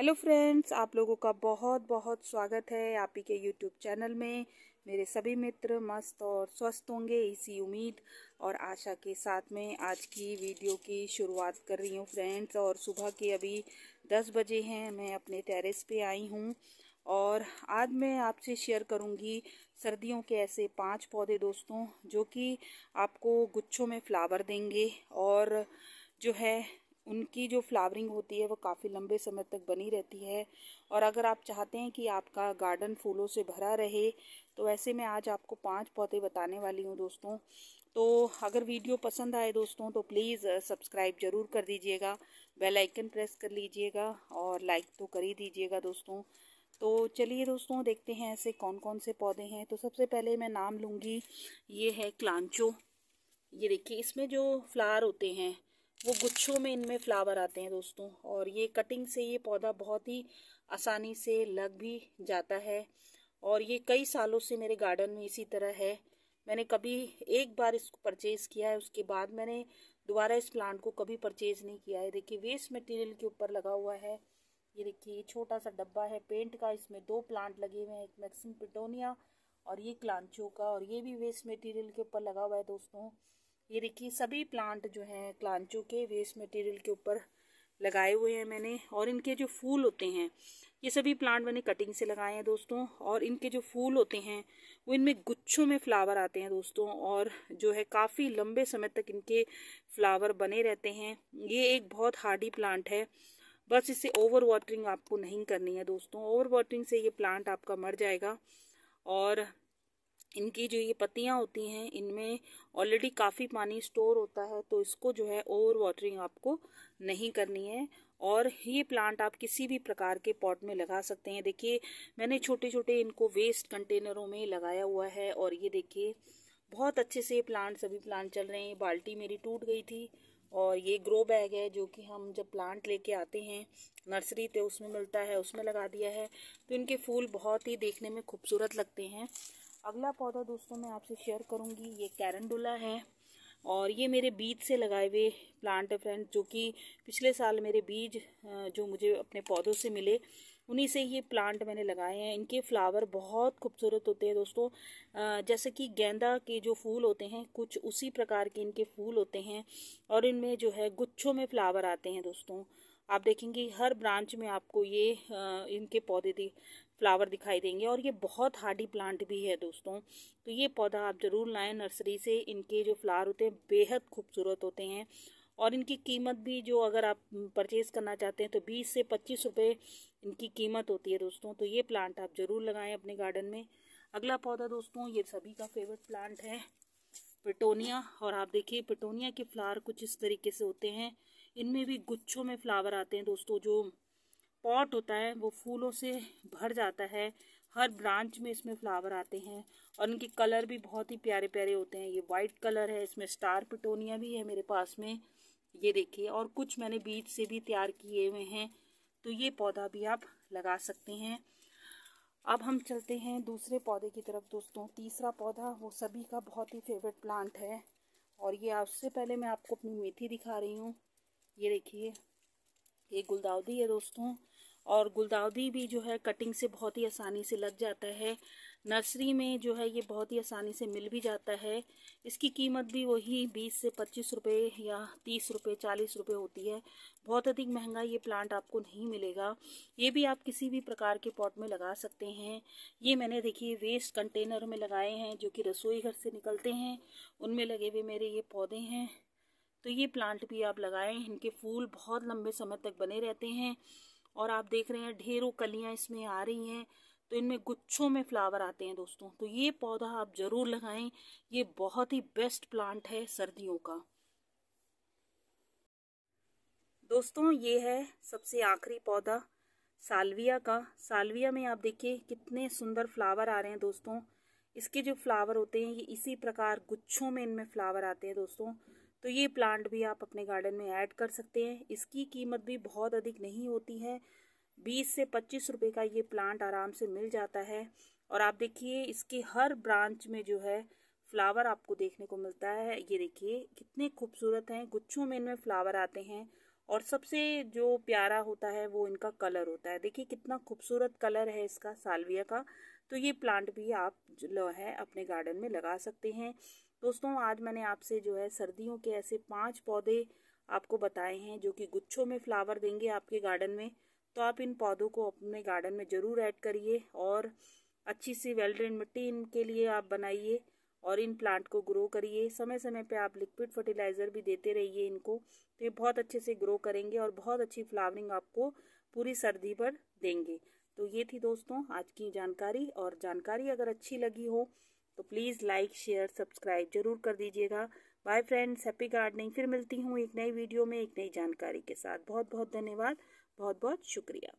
Hello friends, आप लोगों का बहुत बहुत स्वागत है आप ही के यूट्यूब चैनल में। मेरे सभी मित्र मस्त और स्वस्थ होंगे, इसी उम्मीद और आशा के साथ में आज की वीडियो की शुरुआत कर रही हूँ फ्रेंड्स। और सुबह के अभी दस बजे हैं, मैं अपने टेरेस पे आई हूँ और आज मैं आपसे शेयर करूँगी सर्दियों के ऐसे पाँच पौधे दोस्तों, जो कि आपको गुच्छों में फ्लावर देंगे और जो है उनकी जो फ्लावरिंग होती है वो काफ़ी लंबे समय तक बनी रहती है। और अगर आप चाहते हैं कि आपका गार्डन फूलों से भरा रहे तो ऐसे में आज आपको पाँच पौधे बताने वाली हूँ दोस्तों। तो अगर वीडियो पसंद आए दोस्तों तो प्लीज़ सब्सक्राइब ज़रूर कर दीजिएगा, बेल आइकन प्रेस कर लीजिएगा और लाइक तो कर ही दीजिएगा दोस्तों। तो चलिए दोस्तों, देखते हैं ऐसे कौन कौन से पौधे हैं। तो सबसे पहले मैं नाम लूँगी, ये है क्लांचो। ये देखिए, इसमें जो फ्लावर होते हैं वो गुच्छों में इनमें फ्लावर आते हैं दोस्तों, और ये कटिंग से ये पौधा बहुत ही आसानी से लग भी जाता है। और ये कई सालों से मेरे गार्डन में इसी तरह है। मैंने कभी एक बार इसको परचेज़ किया है, उसके बाद मैंने दोबारा इस प्लांट को कभी परचेज़ नहीं किया है। देखिए, वेस्ट मटेरियल के ऊपर लगा हुआ है। ये देखिए, ये छोटा सा डब्बा है पेंट का, इसमें दो प्लांट लगे हुए हैं, एक मैक्सिम पिटोनिया और ये क्लांचो का, और ये भी वेस्ट मटेरियल के ऊपर लगा हुआ है दोस्तों। ये देखिए, सभी प्लांट जो हैं क्लांचो के वेस्ट मटेरियल के ऊपर लगाए हुए हैं मैंने और इनके जो फूल होते हैं, ये सभी प्लांट मैंने कटिंग से लगाए हैं दोस्तों और इनके जो फूल होते हैं, वो इनमें गुच्छों में फ्लावर आते हैं दोस्तों और जो है काफ़ी लंबे समय तक इनके फ्लावर बने रहते हैं। ये एक बहुत हार्डी प्लांट है। बस इसे ओवर वाटरिंग आपको नहीं करनी है दोस्तों। ओवर वाटरिंग से ये प्लांट आपका मर जाएगा और इनकी जो ये पत्तियाँ होती हैं, इनमें ऑलरेडी काफ़ी पानी स्टोर होता है तो इसको जो है ओवर वाटरिंग आपको नहीं करनी है। और ये प्लांट आप किसी भी प्रकार के पॉट में लगा सकते हैं। देखिए, मैंने छोटे छोटे इनको वेस्ट कंटेनरों में लगाया हुआ है और ये देखिए, बहुत अच्छे से ये प्लांट सभी प्लांट चल रहे हैं। बाल्टी मेरी टूट गई थी और ये ग्रो बैग है जो कि हम जब प्लांट लेके आते हैं नर्सरी पे उसमें मिलता है, उसमें लगा दिया है। तो इनके फूल बहुत ही देखने में खूबसूरत लगते हैं। अगला पौधा दोस्तों मैं आपसे शेयर करूँगी। ये कैरंडुला है और ये मेरे बीज से लगाए हुए प्लांट है फ्रेंड जो कि पिछले साल मेरे बीज जो मुझे अपने पौधों से मिले, उन्हीं से ये प्लांट मैंने लगाए हैं। इनके फ्लावर बहुत खूबसूरत होते हैं दोस्तों। जैसे कि गेंदा के जो फूल होते हैं, कुछ उसी प्रकार के इनके फूल होते हैं और इनमें जो है गुच्छों में फ्लावर आते हैं दोस्तों। आप देखेंगे हर ब्रांच में आपको ये इनके पौधे फ्लावर दिखाई देंगे और ये बहुत हार्डी प्लांट भी है दोस्तों। तो ये पौधा आप ज़रूर लाएँ नर्सरी से। इनके जो फ्लावर होते हैं बेहद खूबसूरत होते हैं और इनकी कीमत भी जो अगर आप परचेज़ करना चाहते हैं तो बीस से पच्चीस रुपये इनकी कीमत होती है दोस्तों। तो ये प्लांट आप ज़रूर लगाएँ अपने गार्डन में। अगला पौधा दोस्तों, ये सभी का फेवरेट प्लांट है, पिटोनिया। और आप देखिए, पिटोनिया के फ्लावर कुछ इस तरीके से होते हैं। इनमें भी गुच्छों में फ्लावर आते हैं दोस्तों, जो पॉट होता है, वो फूलों से भर जाता है। हर ब्रांच में इसमें फ्लावर आते हैं और इनके कलर भी बहुत ही प्यारे प्यारे होते हैं। ये वाइट कलर है, इसमें स्टार पिटोनिया भी है मेरे पास में। ये देखिए, और कुछ मैंने बीज से भी तैयार किए हुए हैं तो ये पौधा भी आप लगा सकते हैं। अब हम चलते हैं दूसरे पौधे की तरफ़ दोस्तों। तीसरा पौधा, वो सभी का बहुत ही फेवरेट प्लांट है। और ये उससे पहले मैं आपको अपनी मेथी दिखा रही हूँ। ये देखिए, ये गुलदाउदी है दोस्तों। और गुलदाउदी भी जो है कटिंग से बहुत ही आसानी से लग जाता है। नर्सरी में जो है ये बहुत ही आसानी से मिल भी जाता है। इसकी कीमत भी वही बीस से पच्चीस रुपये या तीस रुपये चालीस रुपये होती है। बहुत अधिक महँगा ये प्लांट आपको नहीं मिलेगा। ये भी आप किसी भी प्रकार के पॉट में लगा सकते हैं। ये मैंने देखिए वेस्ट कंटेनर में लगाए हैं जो कि रसोई घर से निकलते हैं। उनमें लगे हुए मेरे ये पौधे हैं। तो ये प्लांट भी आप लगाएँ, इनके फूल बहुत लंबे समय तक बने रहते हैं। और आप देख रहे हैं ढेरों कलियाँ इसमें आ रही हैं तो इनमें गुच्छों में फ्लावर आते हैं दोस्तों। तो ये पौधा आप ज़रूर लगाएँ। ये बहुत ही बेस्ट प्लांट है सर्दियों का। दोस्तों, ये है सबसे आखिरी पौधा, सालविया का। सालविया में आप देखिए कितने सुंदर फ्लावर आ रहे हैं दोस्तों। इसके जो फ्लावर होते हैं, ये इसी प्रकार गुच्छों में इनमें फ्लावर आते हैं दोस्तों। तो ये प्लांट भी आप अपने गार्डन में ऐड कर सकते हैं। इसकी कीमत भी बहुत अधिक नहीं होती है। बीस से पच्चीस रुपये का ये प्लांट आराम से मिल जाता है। और आप देखिए, इसके हर ब्रांच में जो है फ्लावर आपको देखने को मिलता है। ये देखिए, कितने खूबसूरत हैं। गुच्छों में इनमें फ्लावर आते हैं। और सबसे जो प्यारा होता है, वो इनका कलर होता है। देखिए, कितना खूबसूरत कलर है इसका, सालविया का। तो ये प्लांट भी आप जो है अपने गार्डन में लगा सकते हैं। दोस्तों, आज मैंने आपसे जो है सर्दियों के ऐसे पाँच पौधे आपको बताए हैं जो कि गुच्छों में फ्लावर देंगे आपके गार्डन में। तो आप इन पौधों को अपने गार्डन में ज़रूर ऐड करिए और अच्छी सी वेल ड्रेन मिट्टी इनके लिए आप बनाइए और इन प्लांट को ग्रो करिए। समय समय पे आप लिक्विड फर्टिलाइज़र भी देते रहिए इनको। तो ये बहुत अच्छे से ग्रो करेंगे और बहुत अच्छी फ्लावरिंग आपको पूरी सर्दी पर देंगे। तो ये थी दोस्तों आज की जानकारी। और जानकारी अगर अच्छी लगी हो तो प्लीज़ लाइक शेयर सब्सक्राइब ज़रूर कर दीजिएगा। बाय फ्रेंड्स हैप्पी गार्डनिंग फिर मिलती हूँ एक नई वीडियो में एक नई जानकारी के साथ। बहुत बहुत धन्यवाद। बहुत बहुत शुक्रिया।